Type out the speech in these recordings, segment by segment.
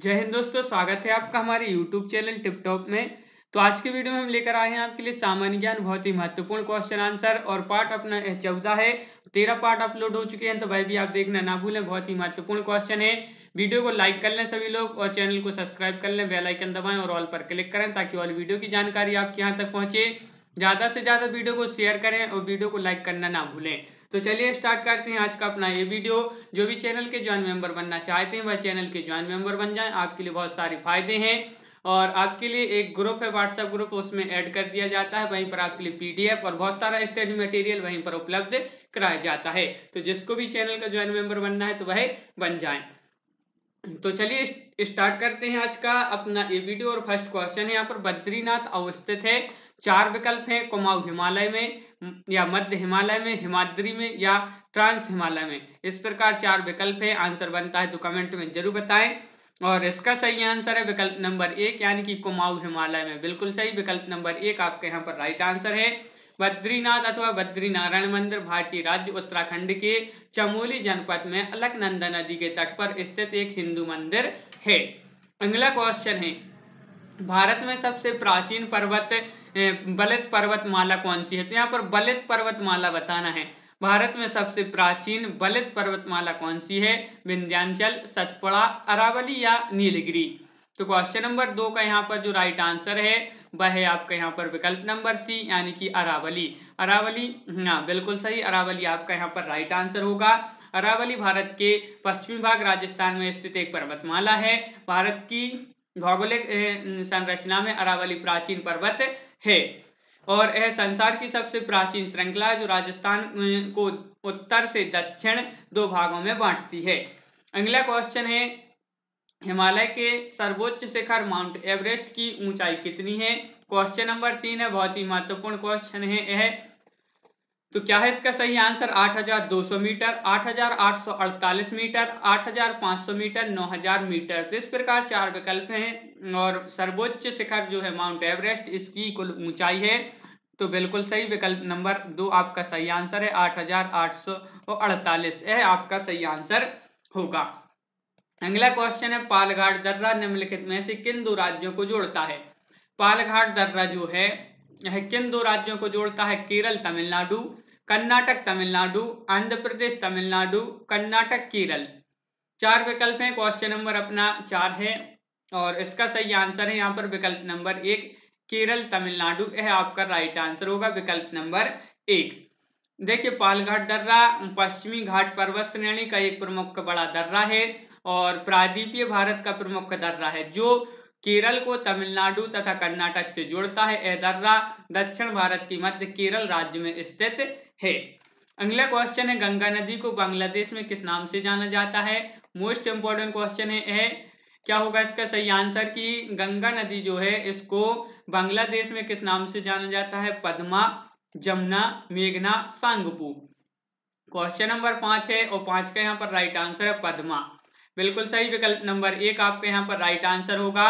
जय हिंद दोस्तों, स्वागत है आपका हमारे YouTube चैनल टिप टॉप में। तो आज के वीडियो में हम लेकर आए हैं आपके लिए सामान्य ज्ञान, बहुत ही महत्वपूर्ण क्वेश्चन आंसर और पार्ट अपना चौदह है। तेरह पार्ट अपलोड हो चुके हैं तो भाई भी आप देखना ना भूलें, बहुत ही महत्वपूर्ण क्वेश्चन है। वीडियो को लाइक कर लें सभी लोग और चैनल को सब्सक्राइब कर लें बेलाइकन दबाएँ और ऑल पर क्लिक करें ताकि ऑल वीडियो की जानकारी आपके यहाँ तक पहुँचे। ज़्यादा से ज़्यादा वीडियो को शेयर करें और वीडियो को लाइक करना ना भूलें। तो चलिए स्टार्ट करते हैं आज का अपना ये वीडियो जो भी चैनल के ज्वाइन मेंबर बनना चाहते हैं, वह चैनल के ज्वाइन मेंबर बन जाएँ। आपके लिए बहुत सारे फ़ायदे हैं और आपके लिए एक ग्रुप है व्हाट्सएप ग्रुप उसमें ऐड कर दिया जाता है। वहीं पर आपके लिए पीडीएफ और बहुत सारा स्टडी मटेरियल वहीं पर उपलब्ध कराया जाता है। तो जिसको भी चैनल का ज्वाइन मेंबर बनना है तो वह बन जाए। तो चलिए स्टार्ट करते हैं आज का अपना ये वीडियो और फ़र्स्ट क्वेश्चन है यहाँ पर, बद्रीनाथ अवस्थित है। चार विकल्प हैं, कुमाऊ हिमालय में या मध्य हिमालय में, हिमाद्री में, या ट्रांस हिमालय में। इस प्रकार चार विकल्प है, आंसर बनता है तो कमेंट में ज़रूर बताएँ। और इसका सही आंसर है विकल्प नंबर एक, यानी कि कुमाऊ हिमालय में। बिल्कुल सही, विकल्प नंबर एक आपके यहाँ पर राइट आंसर है। बद्रीनाथ अथवा बद्रीनारायण मंदिर, भारतीय राज्य, उत्तराखंड के चमोली जनपद में अलकनंदा नदी के तट पर स्थित एक हिंदू मंदिर है। अगला क्वेश्चन है भारत में सबसे प्राचीन पर्वत बलित पर्वतमाला कौन सी है? तो यहाँ पर बलित पर्वतमाला बताना है। भारत में सबसे प्राचीन बलित पर्वतमाला कौन सी है? विंध्यांचल, सतपुड़ा, अरावली या नीलगिरी? तो क्वेश्चन नंबर दो का यहाँ पर जो राइट आंसर है, वह है आपका यहाँ पर विकल्प नंबर सी यानी कि अरावली। अरावली हाँ बिल्कुल सही, अरावली आपका यहाँ पर राइट आंसर होगा। अरावली भारत के पश्चिमी भाग राजस्थान में स्थित एक पर्वतमाला है। भारत की भौगोलिक संरचना में अरावली प्राचीन पर्वत है। और यह संसार की सबसे प्राचीन श्रृंखला जो राजस्थान को उत्तर से दक्षिण दो भागों में बांटती है। अगला क्वेश्चन है, हिमालय के सर्वोच्च शिखर माउंट एवरेस्ट की ऊंचाई कितनी है? क्वेश्चन नंबर तीन है, बहुत ही महत्वपूर्ण क्वेश्चन है यह। तो क्या है इसका सही answer? 8,200 metre 8,848 metre 8,500 metre 9,000 metre. तो इस प्रकार चार विकल्प हैं और सर्वोच्च शिखर जो है माउंट एवरेस्ट इसकी कुल ऊंचाई है। तो बिल्कुल सही विकल्प नंबर दो आपका सही आंसर है 8,848 यह आपका सही आंसर होगा। अगला क्वेश्चन है पालघाट दर्रा निम्नलिखित में से किन दो राज्यों को जोड़ता है? पालघाट दर्रा जो है किन दो राज्यों को जोड़ता है? केरल, तमिलनाडु, कर्नाटक, तमिलनाडु, आंध्र प्रदेश, तमिलनाडु, कर्नाटक, केरल। चार विकल्प हैं क्वेश्चन नंबर अपना चार है, और इसका सही आंसर है यहाँ पर विकल्प नंबर एक, केरल, तमिलनाडु। यह आपका राइट आंसर होगा, विकल्प नंबर एक। देखिए, पालघाट दर्रा, पश्चिमी घाट पर्वत श्रेणी का एक प्रमुख बड़ा दर्रा है, और प्रादीपीय भारत का प्रमुख दर्रा है, जो केरल को तमिलनाडु तथा कर्नाटक से जोड़ता है। यह दर्रा दक्षिण भारत की मध्य केरल राज्य में स्थित है। अगला क्वेश्चन है गंगा नदी को बांग्लादेश में किस नाम से जाना जाता है? मोस्ट इंपॉर्टेंट क्वेश्चन है, है क्या होगा इसका सही आंसर कि गंगा नदी जो है इसको बांग्लादेश में किस नाम से जाना जाता है? पद्मा जमुना मेघना सांगपू। क्वेश्चन नंबर पाँच है और पाँच का यहाँ पर राइट आंसर है पद्मा। बिल्कुल सही विकल्प नंबर एक आपके यहाँ पर राइट आंसर होगा।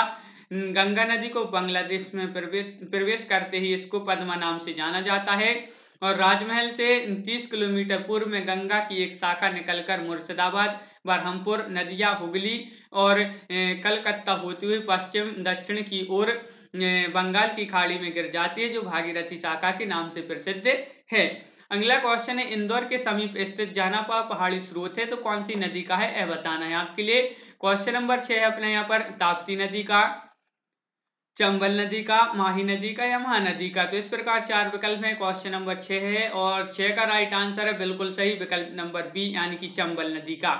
गंगा नदी को बांग्लादेश में प्रवेश करते ही इसको पद्मा नाम से जाना जाता है। और राजमहल से 30 किलोमीटर पूर्व में गंगा की एक शाखा निकलकर मुर्शिदाबाद, बरहमपुर, नदिया, हुगली और कलकत्ता होती हुई पश्चिम, दक्षिण की ओर बंगाल की खाड़ी में गिर जाती है, जो भागीरथी शाखा के नाम से प्रसिद्ध है। अगला क्वेश्चन है, इंदौर के समीप स्थित जानापा पहाड़ी स्रोत है तो कौन सी नदी का है? यह बताना है आपके लिए। क्वेश्चन नंबर छह है अपने यहाँ पर, ताप्ती नदी का, चंबल नदी का, माही नदी का या महानदी का? तो इस प्रकार चार विकल्प हैं क्वेश्चन नंबर छह है, और छह का राइट आंसर है, बिल्कुल सही, विकल्प नंबर बी यानी कि चंबल नदी का।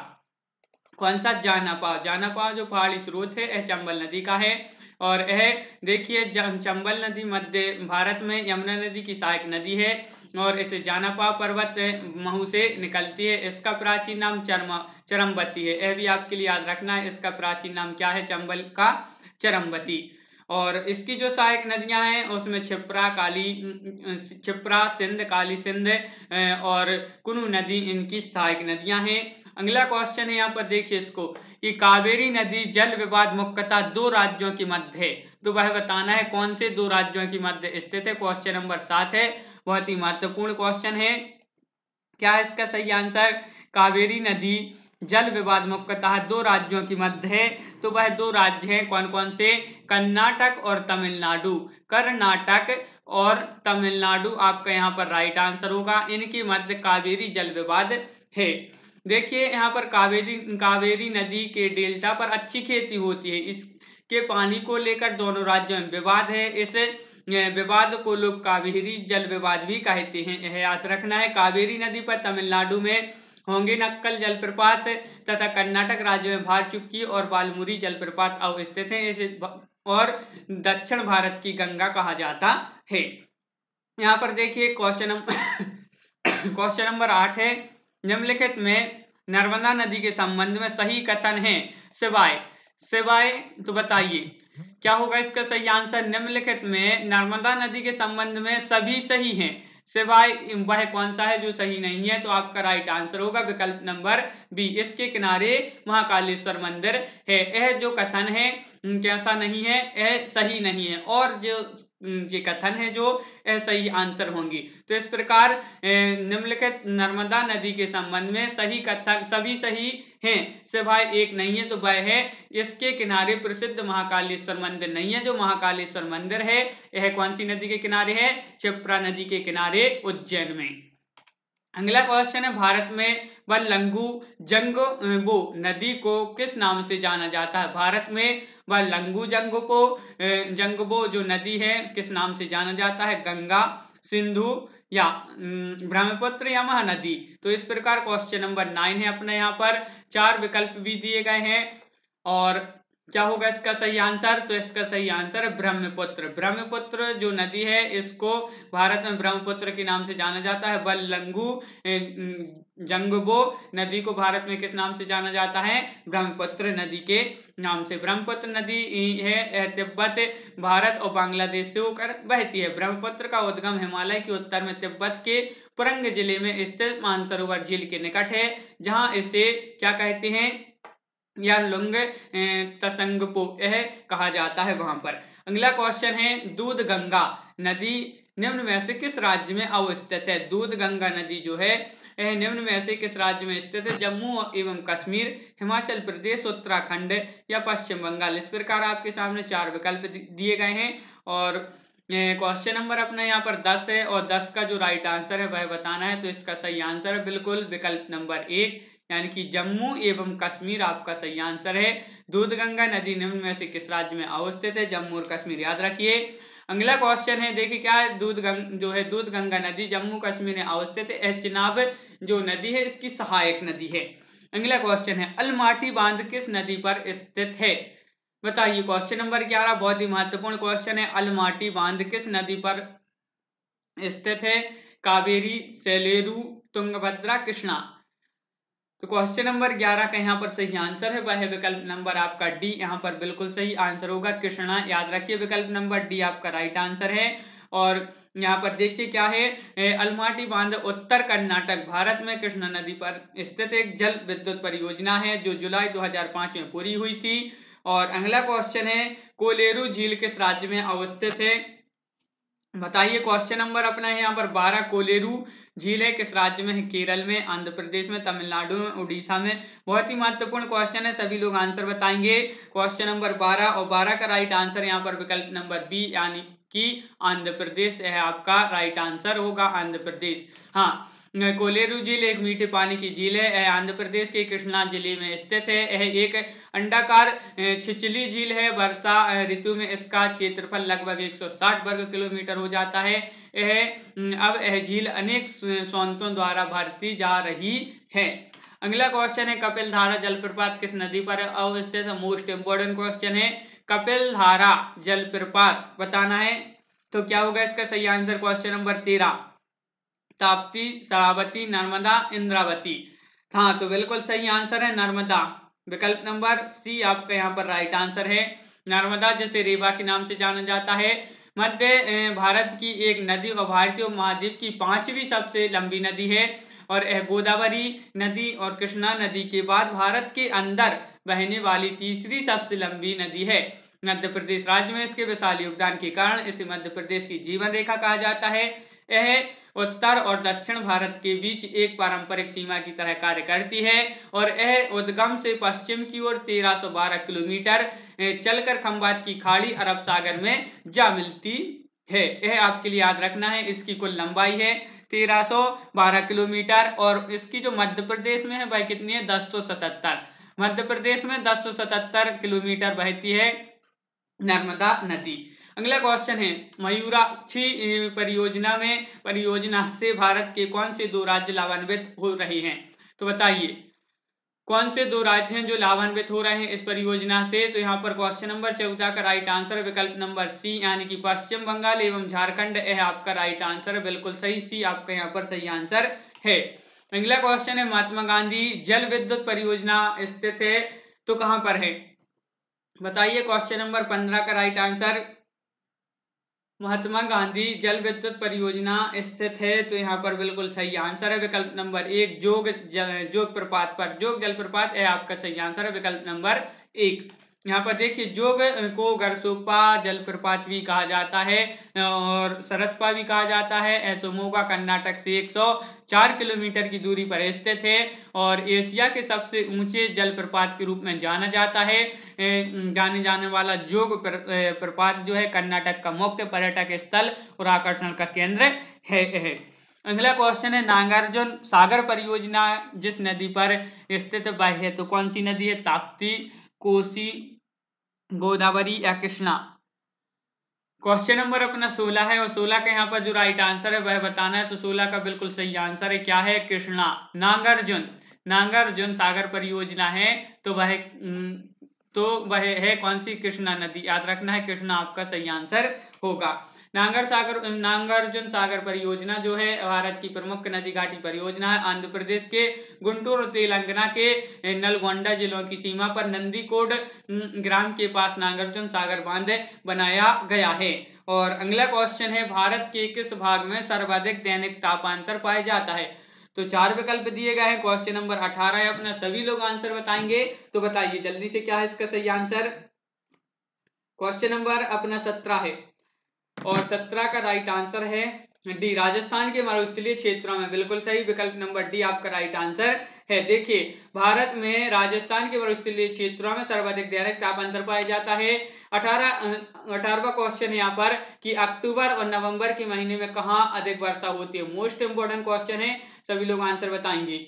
कौन सा? जानापाव जानापाव जो पहाड़ी स्रोत है यह चंबल नदी का है, और यह देखिए चंबल नदी मध्य भारत में यमुना नदी की सहायक नदी है और इसे जानापा पर्वत महू से निकलती है। इसका प्राचीन नाम चरम चरमवती है। यह भी आपके लिए याद रखना है। इसका प्राचीन नाम क्या है? चंबल का चरमवती और इसकी जो सहायक नदियाँ हैं, उसमें छिपरा, काली छिपरा, सिंध, काली सिंध और कुनु नदी, इनकी सहायक नदियाँ हैं। अगला क्वेश्चन है यहाँ पर देखिए इसको, कि कावेरी नदी जल विवाद मुख्यतः दो राज्यों के मध्य है। तो वह बताना है कौन से दो राज्यों के मध्य स्थित है? क्वेश्चन नंबर सात है। बहुत ही महत्वपूर्ण क्वेश्चन है। क्या इसका सही आंसर कावेरी नदी जल विवाद मुख्यतः दो राज्यों की मध्य है। तो वह दो राज्य हैं कौन कौन से? कर्नाटक और तमिलनाडु। कर्नाटक और तमिलनाडु, आपका यहाँ पर राइट आंसर होगा। इनके मध्य कावेरी जल विवाद है। देखिए, यहाँ पर कावेरी कावेरी नदी के डेल्टा पर अच्छी खेती होती है। इसके पानी को लेकर दोनों राज्यों में विवाद है। इस विवाद को लोग कावेरी जल विवाद भी कहते हैं। यह याद रखना है, कावेरी नदी पर तमिलनाडु में होंगे नक्कल जलप्रपात तथा कर्नाटक राज्य में भार चुक्की और बालमुरी जलप्रपात अवस्थित है। इसे और दक्षिण भारत की गंगा कहा जाता है। यहाँ पर देखिए, क्वेश्चन क्वेश्चन नंबर आठ है। निम्नलिखित में नर्मदा नदी के संबंध में सही कथन है। सिवाय सिवाय तो बताइए, क्या होगा इसका सही आंसर? निम्नलिखित में नर्मदा नदी के संबंध में सभी सही हैं। सिवाय, वह कौन सा है जो सही नहीं है तो आपका राइट आंसर होगा विकल्प नंबर बी इसके किनारे महाकालेश्वर मंदिर है। यह जो कथन है कैसा नहीं है, यह सही नहीं है। और जो ये कथन है जो सही आंसर होंगी। तो इस प्रकार निम्नलिखित नर्मदा नदी के संबंध में सही कथन सभी सही हैं, सिवाय एक नहीं है तो वह है, इसके किनारे प्रसिद्ध महाकालेश्वर मंदिर नहीं है, जो महाकालेश्वर मंदिर है। यह कौन सी नदी के किनारे है? चिप्रा नदी के किनारे उज्जैन में। अगला क्वेश्चन है, भारत में लंगू जंगबो नदी को किस नाम से जाना जाता है? भारत में लंगू जंगबो जंगबो जो नदी है, किस नाम से जाना जाता है? गंगा, सिंधु या ब्रह्मपुत्र या महानदी? तो इस प्रकार क्वेश्चन नंबर नाइन है अपने यहाँ पर। चार विकल्प भी दिए गए हैं और क्या होगा इसका सही आंसर? तो इसका सही आंसर है ब्रह्मपुत्र। ब्रह्मपुत्र जो नदी है, इसको भारत में ब्रह्मपुत्र के नाम से जाना जाता है। बल्लंगू जंगबो नदी को भारत में किस नाम से जाना जाता है? ब्रह्मपुत्र नदी के नाम से। ब्रह्मपुत्र नदी है तिब्बत, भारत और बांग्लादेश से होकर बहती है। ब्रह्मपुत्र का उद्गम हिमालय के उत्तर में तिब्बत के पुरंग ज़िले में स्थित मानसरोवर झील के निकट है, जहाँ इसे क्या कहते हैं? या लुंग तसंगपो यह कहा जाता है वहाँ पर। अगला क्वेश्चन है दूध गंगा नदी, निम्न में से किस राज्य में अवस्थित है? दूध गंगा नदी जो है यह निम्न में से किस राज्य में स्थित है? जम्मू एवं कश्मीर, हिमाचल प्रदेश, उत्तराखंड या पश्चिम बंगाल? इस प्रकार आपके सामने चार विकल्प दिए गए हैं और क्वेश्चन नंबर अपना यहाँ पर दस है और दस का जो राइट आंसर है, वह बताना है तो इसका सही आंसर है। बिल्कुल, विकल्प नंबर एक यानी कि जम्मू एवं कश्मीर आपका सही आंसर है। दूधगंगा नदी निम्न में से किस राज्य में अवस्थित है? जम्मू और कश्मीर, याद रखिए। अगला क्वेश्चन है, देखिए क्या है? दूध गंग जो है दूध गंगा नदी जम्मू कश्मीर में अवस्थित है। चिनाब जो नदी है, इसकी सहायक नदी है। अगला क्वेश्चन है अलमाटी बाँध किस नदी पर स्थित है? बताइए क्वेश्चन नंबर ग्यारह, बहुत ही महत्वपूर्ण क्वेश्चन है। अलमाटी बाँध किस नदी पर स्थित है? कावेरी, सेलेरू, तुंगभद्रा, कृष्णा। तो क्वेश्चन नंबर ग्यारह का यहाँ पर सही आंसर है। वह है विकल्प नंबर आपका डी यहाँ पर बिल्कुल सही आंसर होगा। कृष्णा, याद रखिए, विकल्प नंबर डी आपका राइट आंसर है। और यहाँ पर देखिए क्या है अलमाटी बाँध उत्तर कर्नाटक, भारत में कृष्णा नदी पर स्थित एक जल विद्युत परियोजना है, जो जुलाई 2005 में पूरी हुई थी। और अगला क्वेश्चन है, कोलेरू झील किस राज्य में अवस्थित है? बताइए क्वेश्चन नंबर अपना है यहाँ पर, बारह कोलेरू झील है, किस राज्य में है? केरल में, आंध्र प्रदेश में, तमिलनाडु में, उड़ीसा में। बहुत ही महत्वपूर्ण क्वेश्चन है, सभी लोग आंसर बताएँगे। क्वेश्चन नंबर बारह और बारह का राइट आंसर यहाँ पर, विकल्प नंबर बी यानी कि आंध्र प्रदेश है आपका राइट आंसर होगा आंध्र प्रदेश। हाँ कोलेरू झील एक मीठे पानी की झील है, आंध्र प्रदेश के कृष्णा ज़िले में स्थित है। यह एक अंडाकार छिचली झील है। वर्षा ऋतु में इसका क्षेत्रफल लगभग 160 वर्ग किलोमीटर हो जाता है। यह अब यह झील अनेक सौंतों द्वारा भरती जा रही है। अगला क्वेश्चन है कपिल धारा जलप्रपात किस नदी पर अवस्थित? मोस्ट इंपोर्टेंट क्वेश्चन है। कपिल धारा जलप्रपात, बताना है। तो क्या होगा इसका सही आंसर? क्वेश्चन नंबर तेरह। ताप्ती शरावती नर्मदा, इंद्रावती। हाँ तो बिल्कुल सही आंसर है नर्मदा। विकल्प नंबर सी आपका यहाँ पर राइट आंसर है। नर्मदा जिसे रेवा के नाम से जाना जाता है। मध्य भारत की एक नदी और भारतीय महाद्वीप की पांचवी सबसे लंबी नदी है। और यह गोदावरी नदी और कृष्णा नदी के बाद भारत के अंदर बहने वाली तीसरी सबसे लंबी नदी है। मध्य प्रदेश राज्य में इसके विशाल योगदान के कारण इसे मध्य प्रदेश की जीवन रेखा कहा जाता है। यह उत्तर और दक्षिण भारत के बीच एक पारंपरिक सीमा की तरह कार्य करती है और यह उद्गम से पश्चिम की ओर 1312 किलोमीटर चलकर खंबात की खाड़ी अरब सागर में जा मिलती है। यह आपके लिए याद रखना है, इसकी कुल लंबाई है 1312 किलोमीटर और इसकी जो मध्य प्रदेश में है वह कितनी है? दस मध्य प्रदेश में दस किलोमीटर बहती है नर्मदा नदी। अगला क्वेश्चन है मयूराक्षी परियोजना में, परियोजना से भारत के कौन से दो राज्य लाभान्वित हो रहे हैं? तो बताइए, कौन से दो राज्य हैं जो लाभान्वित हो रहे हैं इस परियोजना से? तो यहाँ पर क्वेश्चन नंबर चौदह का राइट आंसर विकल्प नंबर सी यानी कि पश्चिम बंगाल एवं झारखंड, यह आपका राइट आंसर बिल्कुल सही सी आपका यहाँ पर सही आंसर है। अगला क्वेश्चन है, महात्मा गांधी, जल विद्युत परियोजना स्थित है तो कहाँ पर है? बताइए क्वेश्चन नंबर पंद्रह का राइट आंसर महात्मा गांधी, जल विद्युत परियोजना स्थित है तो यहाँ पर बिल्कुल सही आंसर है, विकल्प नंबर एक, जोग जल जोग प्रपात पर। जोग जल प्रपात है आपका सही आंसर है, विकल्प नंबर एक। यहाँ पर देखिए जोग को गरसोपा जलप्रपात भी कहा जाता है और सरसपा भी कहा जाता है ऐसोमोगा कर्नाटक से 104 किलोमीटर की दूरी पर स्थित है और एशिया के सबसे ऊँचे जलप्रपात के रूप में जाना जाता है। जाने जाने वाला जोग प्रपात जो है कर्नाटक का मुख्य पर्यटक स्थल और आकर्षण का केंद्र है, है। अगला क्वेश्चन है नागार्जुन सागर परियोजना जिस नदी पर स्थित है तो कौन सी नदी है? ताप्ती। कोसी, गोदावरी या कृष्णा? क्वेश्चन नंबर अपना सोलह है और सोलह का यहाँ पर जो राइट आंसर है, वह बताना है। तो सोलह का बिल्कुल सही आंसर है। क्या है? कृष्णा। नागार्जुन। नागार्जुन सागर परियोजना है। तो वह तो वह है कौन सी? कृष्णा नदी। याद रखना है, कृष्णा आपका सही आंसर होगा। नांगर सागर, नागार्जुन सागर परियोजना जो है, भारत की प्रमुख नदी घाटी परियोजना है। आंध्र प्रदेश के गुंटूर और तेलंगाना के नलगोंडा जिलों की सीमा पर नंदीकोड ग्राम के पास नागार्जुन सागर बाँध बनाया गया है। और अगला क्वेश्चन है, भारत के किस भाग में सर्वाधिक दैनिक तापांतर पाया जाता है? तो चार विकल्प दिए गए हैं। क्वेश्चन नंबर अठारह अपना सभी लोग आंसर बताएँगे। तो बताइए, जल्दी से क्या है इसका सही आंसर क्वेश्चन नंबर अपना सत्रह है। और सत्रह का राइट आंसर है डी राजस्थान के मरुस्थलीय क्षेत्रों में। बिल्कुल सही विकल्प नंबर डी आपका राइट आंसर है। देखिए, भारत में राजस्थान के मरुस्थलीय क्षेत्रों में सर्वाधिक दैनिक तापांतर पाया जाता है। अठारह अठारहवा क्वेश्चन यहाँ पर कि अक्टूबर और नवंबर के महीने में कहाँ अधिक वर्षा होती है। मोस्ट इंपोर्टेंट क्वेश्चन है, सभी लोग आंसर बताएँगे।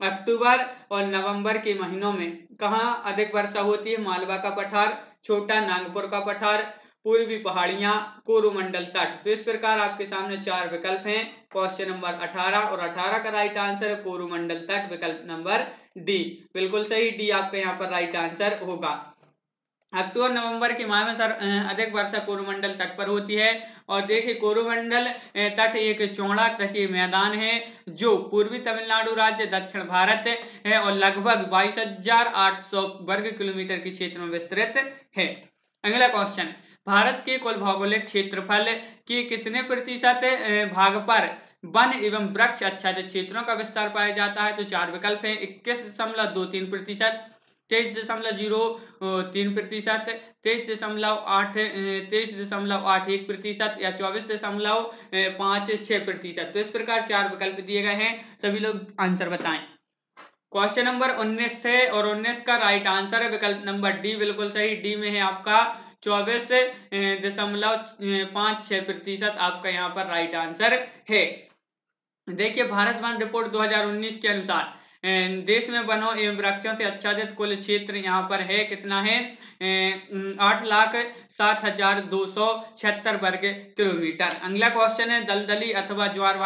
अक्टूबर और नवंबर के महीनों में कहाँ अधिक वर्षा होती है? मालवा का पठार, छोटा नागपुर का पठार पूर्वी पहाड़ियाँ, कोरोमंडल तट। तो इस प्रकार आपके सामने चार विकल्प हैं क्वेश्चन नंबर 18 और 18 का राइट आंसर है कोरोमंडल तट, विकल्प नंबर डी बिल्कुल सही डी आपका यहाँ पर राइट आंसर होगा। अक्टूबर नवंबर के माह में सर अधिक वर्षा कोरोमंडल तट पर होती है, और देखिए कोरोमंडल तट एक चौड़ा तटीय मैदान है, जो पूर्वी तमिलनाडु राज्य, दक्षिण भारत है, और लगभग बाईस हज़ार आठ सौ वर्ग किलोमीटर के क्षेत्र में विस्तृत है। अगला क्वेश्चन भारत के कुल भौगोलिक क्षेत्रफल के कितने प्रतिशत भाग पर वन एवं वृक्ष आच्छादित क्षेत्रों का विस्तार पाया जाता है? तो चार विकल्प है, इक्कीस दशमलव दो तीन प्रतिशत, तेईस दशमलव ज़ीरो तीन प्रतिशत, तेईस दशमलव आठ तेईस दशमलव आठ एक प्रतिशत या चौबीस दशमलव पाँच छः प्रतिशत। तो इस प्रकार चार विकल्प दिए गए हैं, सभी लोग आंसर बताएँ। क्वेश्चन नंबर उन्नीस है और उन्नीस का राइट आंसर है, विकल्प नंबर डी, बिल्कुल सही, डी में है आपका चौबीस दशमलव पाँच छह प्रतिशत आपका यहाँ पर राइट आंसर है। देखिए, भारत वन रिपोर्ट 2019 के अनुसार देश में वनों एवं वृक्षों से आच्छादित कुल क्षेत्र यहाँ पर है, कितना है? आठ लाख सात हज़ार दो सौ छिहत्तर वर्ग किलोमीटर। अगला क्वेश्चन है, दलदली अथवा ज्वार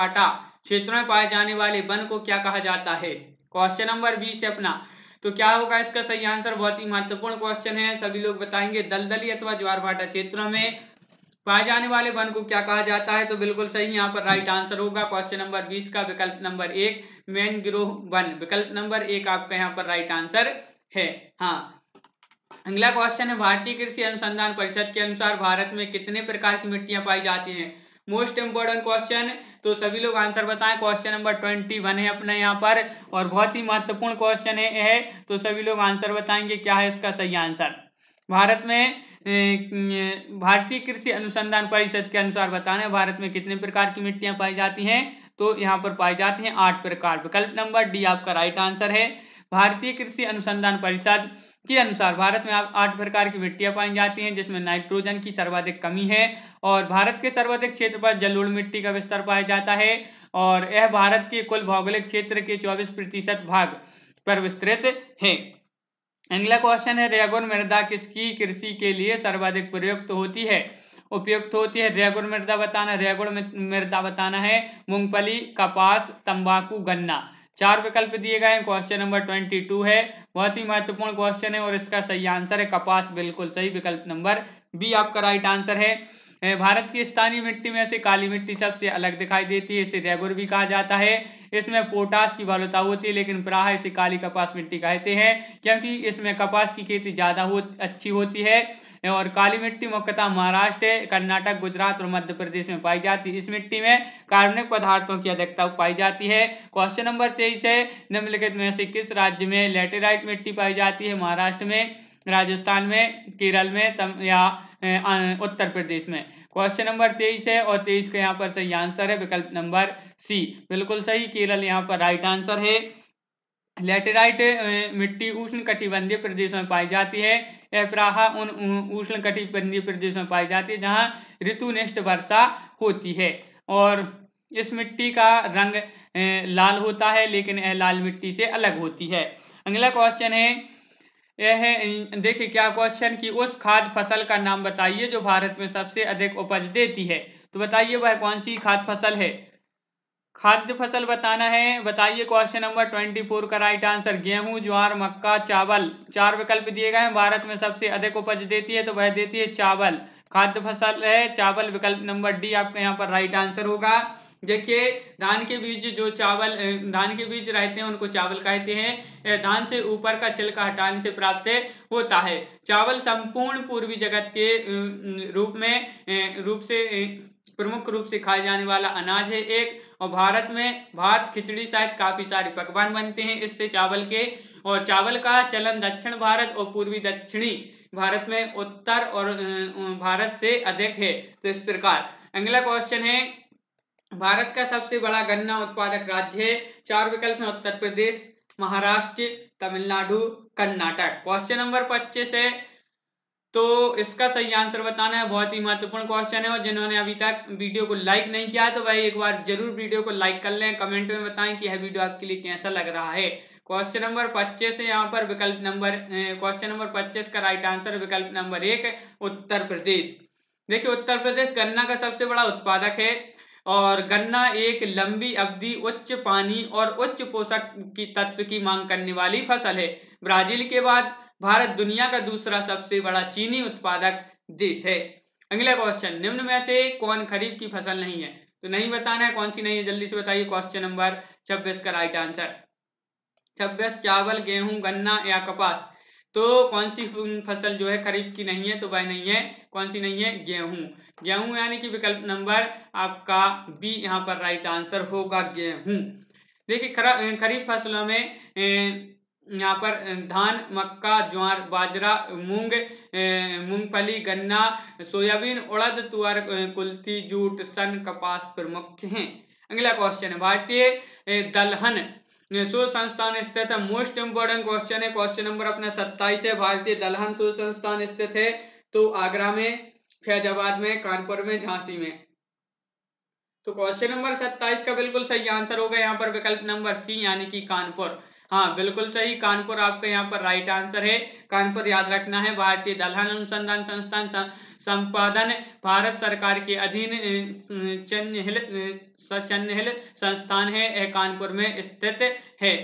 क्षेत्रों में पाए जाने वाले वन को क्या कहा जाता है? क्वेश्चन नंबर बीस अपना। तो क्या होगा इसका सही आंसर? बहुत ही महत्वपूर्ण क्वेश्चन है। सभी लोग बताएँगे, दलदली अथवा ज्वार भाटा क्षेत्रों में पाए जाने वाले वन को क्या कहा जाता है? तो बिल्कुल सही, यहाँ पर राइट आंसर होगा। क्वेश्चन नंबर बीस का, विकल्प नंबर एक मैन गिरोह वन। विकल्प नंबर एक आपका यहाँ पर राइट आंसर है। हाँ। अगला क्वेश्चन है, भारतीय कृषि अनुसंधान परिषद के अनुसार भारत में कितने प्रकार की मिट्टियाँ पाई जाती हैं? Most important question. तो सभी लोग आंसर बताएँ। क्वेश्चन नंबर ट्वेंटी वन है अपने यहाँ पर और बहुत ही महत्वपूर्ण क्वेश्चन है, है तो सभी लोग आंसर बताएँगे क्या है इसका सही आंसर। भारत में भारतीय कृषि अनुसंधान परिषद के अनुसार बताना भारत में कितने प्रकार की मिट्टियाँ पाई जाती हैं? तो यहाँ पर पाई जाती हैं आठ प्रकार। विकल्प नंबर डी आपका राइट आंसर है। भारतीय कृषि अनुसंधान परिषद के अनुसार भारत में आठ प्रकार की मिट्टियाँ पाई जाती हैं, जिसमें नाइट्रोजन की सर्वाधिक कमी है और भारत के सर्वाधिक क्षेत्र पर जलोढ़ मिट्टी का विस्तार पाया जाता है और यह भारत के कुल भौगोलिक क्षेत्र के 24 प्रतिशत भाग पर विस्तृत है। अगला क्वेश्चन है, रेगुन मृदा किसकी कृषि के लिए सर्वाधिक प्रयुक्त होती है? उपयुक्त होती है रेगुण मृदा बताना रेगुण मृदा बताना है, मूंगफली, कपास, तंबाकू, गन्ना। चार विकल्प दिए गए हैं। क्वेश्चन नंबर ट्वेंटी टू है। बहुत ही महत्वपूर्ण क्वेश्चन है और इसका सही आंसर है। कपास, बिल्कुल सही विकल्प नंबर बी आपका राइट आंसर है। भारत की स्थानीय मिट्टी में से काली मिट्टी सबसे अलग दिखाई देती है। इसे रेगुर भी कहा जाता है। इसमें पोटास की बालुता होती है, लेकिन प्राय इसे काली कपास मिट्टी कहते हैं, क्योंकि इसमें कपास की खेती ज़्यादा हो, अच्छी होती है। और काली मिट्टी मुख्यतः महाराष्ट्र, कर्नाटक, गुजरात और मध्य प्रदेश में पाई जाती है। इस मिट्टी में कार्बनिक पदार्थों की अधिकता पाई जाती है। क्वेश्चन नंबर तेईस है, निम्नलिखित में से किस राज्य में लेटेराइट मिट्टी पाई जाती है? महाराष्ट्र में, राजस्थान में, केरल में, तम, या उत्तर प्रदेश में? क्वेश्चन नंबर तेईस है और तेईस का यहाँ पर सही आंसर है विकल्प नंबर सी। बिल्कुल सही, केरल यहाँ पर राइट आंसर है। लेटेराइट मिट्टी उष्ण कटिबंधीय प्रदेशों में पाई जाती है। यह प्राह उन उष्ण कटिबंधीय प्रदेशों में पाई जाती है जहाँ ऋतुनिष्ठ वर्षा होती है। और इस मिट्टी का रंग लाल होता है, लेकिन यह लाल मिट्टी से अलग होती है। अगला क्वेश्चन है, यह देखिए क्या क्वेश्चन कि उस खाद्य फ़सल का नाम बताइए जो भारत में सबसे अधिक उपज देती है। तो बताइए वह कौन सी खाद्य फ़सल है? खाद्य फ़सल बताना है। बताइए क्वेश्चन नंबर ट्वेंटी फोर का राइट आंसर गेहूँ, ज्वार, मक्का, चावल। चार विकल्प दिए गए हैं। भारत में सबसे अधिक उपज देती है तो वह देती है चावल। खाद्य फ़सल है, चावल विकल्प नंबर डी आपका यहाँ पर राइट आंसर होगा। देखिए, धान के बीज जो चावल धान के बीज रहते हैं, उनको चावल कहते हैं। धान से ऊपर का छिलका हटाने से प्राप्त होता है। चावल संपूर्ण पूर्वी जगत के रूप में रूप से प्रमुख रूप से खाए जाने वाला अनाज है एक, और भारत में भात, खिचड़ी शायद काफ़ी सारे पकवान बनते हैं इससे चावल के। और चावल का चलन दक्षिण भारत और पूर्वी दक्षिणी भारत में उत्तर और भारत से अधिक है तो इस प्रकार। अगला क्वेश्चन है, भारत का सबसे बड़ा गन्ना उत्पादक राज्य है, चार विकल्प में उत्तर प्रदेश, महाराष्ट्र, तमिलनाडु, कर्नाटक। क्वेश्चन नंबर पच्चीस है तो इसका सही आंसर बताना है, बहुत ही महत्वपूर्ण क्वेश्चन है और जिन्होंने अभी तक वीडियो को लाइक नहीं किया तो भाई एक बार ज़रूर वीडियो को लाइक कर लें कमेंट में बताएँ कि यह वीडियो आपके लिए कैसा लग रहा है। क्वेश्चन नंबर पच्चीस है यहाँ पर, विकल्प नंबर क्वेश्चन नंबर पच्चीस का राइट आंसर विकल्प नंबर एक, उत्तर प्रदेश। देखिए, उत्तर प्रदेश गन्ना का सबसे बड़ा उत्पादक है और गन्ना एक लंबी, अवधि, उच्च पानी और उच्च पोषक की तत्व की मांग करने वाली फ़सल है। ब्राज़ील के बाद भारत दुनिया का दूसरा सबसे बड़ा चीनी उत्पादक देश है। अगला क्वेश्चन निम्न में से कौन खरीफ की फ़सल नहीं है? तो नहीं बताना है, कौन सी नहीं है, जल्दी से बताइए क्वेश्चन नंबर छब्बीस का राइट आंसर छब्बीस, चावल, गेहूँ, गन्ना या कपास? तो कौन सी फ़सल जो है खरीफ की नहीं है तो वह नहीं है। कौन सी नहीं है? गेहूँ। गेहूँ यानी कि विकल्प नंबर आपका बी यहाँ पर राइट आंसर होगा गेहूँ। देखिए खरीफ फ़सलों में यहाँ पर धान, मक्का, ज्वार, बाजरा, मूंग मूंगफली, गन्ना, सोयाबीन, उड़द, तुअर कुल्थी, जूट, सन, कपास प्रमुख हैं। अगला क्वेश्चन है, भारतीय दलहन। शोध संस्थान स्थित है मोस्ट इंपोर्टेंट क्वेश्चन है। क्वेश्चन नंबर अपना सत्ताईस है, भारतीय दलहन शोध संस्थान स्थित है तो आगरा में, फैजाबाद में, कानपुर में, झांसी में। तो क्वेश्चन नंबर सत्ताईस का बिल्कुल सही आंसर होगा, यहाँ पर विकल्प नंबर सी यानी कि कानपुर। हाँ बिल्कुल सही। कानपुर आपका यहाँ पर राइट आंसर है। कानपुर याद रखना है, भारतीय दलहन अनुसंधान संस्थान संपादन, भारत सरकार के अधीन चन्हिल संस्थान है। यह कानपुर में स्थित है।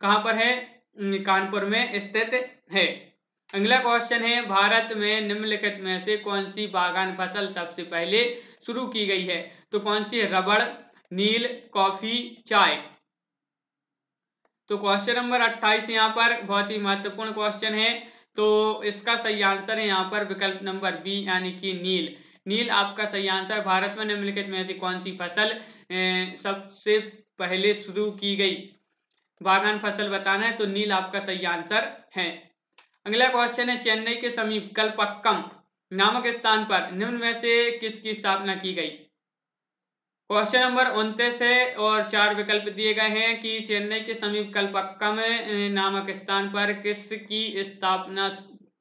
कहाँ पर है? कानपुर में स्थित है। अगला क्वेश्चन है, भारत में निम्नलिखित में से कौन सी बागान फ़सल सबसे पहले शुरू की गई है? तो कौन सी रबड़, नील, कॉफ़ी, चाय। तो क्वेश्चन नंबर अट्ठाईस यहाँ पर बहुत ही महत्वपूर्ण क्वेश्चन है। तो इसका सही आंसर है यहाँ पर विकल्प नंबर बी यानी कि नील। नील, आपका सही आंसर भारत में निम्नलिखित में ऐसी कौन सी फ़सल सबसे पहले शुरू की गई? बागान फ़सल बताना है तो नील आपका सही आंसर है। अगला क्वेश्चन है, चेन्नई के समीप कलपक्कम नामक स्थान पर निम्न में से किसकी स्थापना की गई? क्वेश्चन नंबर उनतीस है और चार विकल्प दिए गए हैं कि चेन्नई के समीप कलपक्कम नामक स्थान पर किसकी स्थापना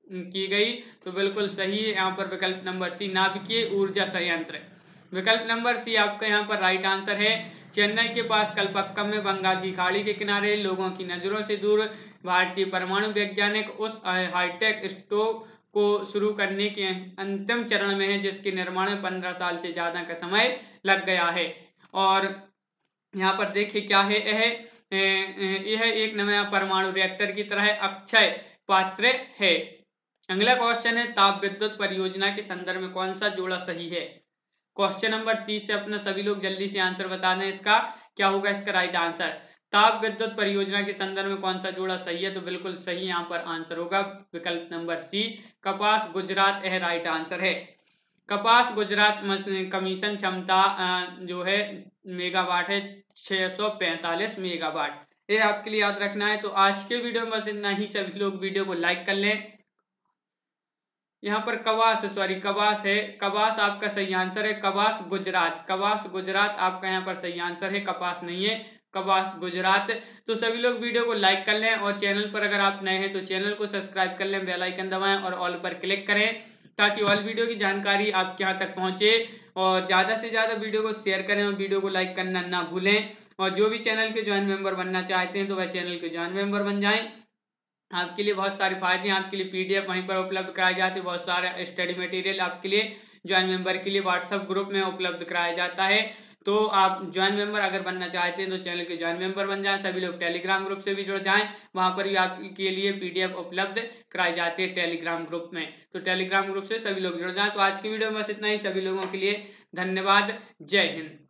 की गई? तो बिल्कुल सही है, यहाँ पर विकल्प नंबर सी, नाभिकीय ऊर्जा संयंत्र। विकल्प नंबर सी आपका यहाँ पर राइट आंसर है। चेन्नई के पास कलपक्कम में बंगाल की खाड़ी के किनारे लोगों की नज़रों से दूर, भारतीय परमाणु वैज्ञानिक उस हाईटेक स्टोव को शुरू करने के अंतिम चरण में है, जिसके निर्माण में पंद्रह साल से ज़्यादा का समय लग गया है। और यहाँ पर देखिए क्या है, यह यह एक नया परमाणु रिएक्टर की तरह अक्षय पात्र है। अगला क्वेश्चन है, ताप विद्युत परियोजना के संदर्भ में कौन सा जोड़ा सही है? क्वेश्चन नंबर तीस से अपना सभी लोग जल्दी से आंसर बता दें, इसका क्या होगा, इसका राइट आंसर ताप विद्युत परियोजना के संदर्भ में कौन सा जोड़ा सही है? तो बिल्कुल सही यहाँ पर आंसर होगा। विकल्प नंबर सी, कपास गुजरात यह राइट आंसर है। कपास गुजरात कमीशन क्षमता जो है मेगावाट है 645 मेगावाट ये आपके लिए याद रखना है तो आज के वीडियो में बस इतना ही। सभी लोग वीडियो को लाइक कर लें। यहाँ पर कवास सॉरी कवास है। कवास आपका सही आंसर है, कवास गुजरात। कवास गुजरात आपका यहाँ पर सही आंसर है, कपास नहीं है। कवास, गुजरात। तो सभी लोग वीडियो को लाइक कर लें और चैनल पर अगर आप नए हैं तो चैनल को सब्सक्राइब कर लें बेल आइकन दबाएँ और ऑल पर क्लिक करें ताकि ऑल वीडियो की जानकारी आपके यहाँ तक पहुँचे। और ज़्यादा से ज़्यादा वीडियो को शेयर करें और वीडियो को लाइक करना ना भूलें। और जो भी चैनल के ज्वाइन मेंबर बनना चाहते हैं तो वह चैनल के ज्वाइन मेंबर बन जाएँ। आपके लिए बहुत सारे फ़ायदे हैं, आपके लिए पीडीएफ वहीं पर उपलब्ध कराए जाते हैं, बहुत सारे स्टडी मटेरियल आपके लिए ज्वाइन मेंबर के लिए व्हाट्सएप ग्रुप में उपलब्ध कराया जाता है। तो आप ज्वाइन मेंबर अगर बनना चाहते हैं तो चैनल के ज्वाइन मेंबर बन जाएँ, सभी लोग टेलीग्राम ग्रुप से भी जुड़ जाएँ। वहाँ पर भी आपके लिए पीडीएफ उपलब्ध कराई जाती है टेलीग्राम ग्रुप में। तो टेलीग्राम ग्रुप से सभी लोग जुड़ जाएँ। तो आज की वीडियो में बस इतना ही। सभी लोगों के लिए धन्यवाद। जय हिंद।